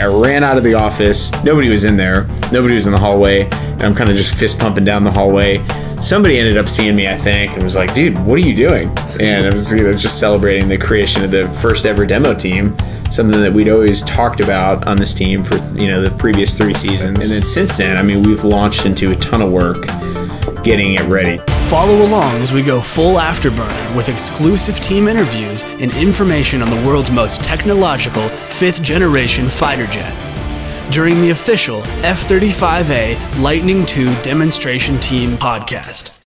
I ran out of the office. Nobody was in there. Nobody was in the hallway. And I'm kind of just fist pumping down the hallway. Somebody ended up seeing me, I think, and was like, dude, what are you doing? And I was you know, just celebrating the creation of the first ever demo team, something that we'd always talked about on this team for, you know, the previous three seasons. And then since then, I mean, we've launched into a ton of work getting it ready. Follow along as we go full afterburner with exclusive team interviews and information on the world's most technological fifth generation fighter jet. During the official F 35A Lightning II Demonstration Team podcast.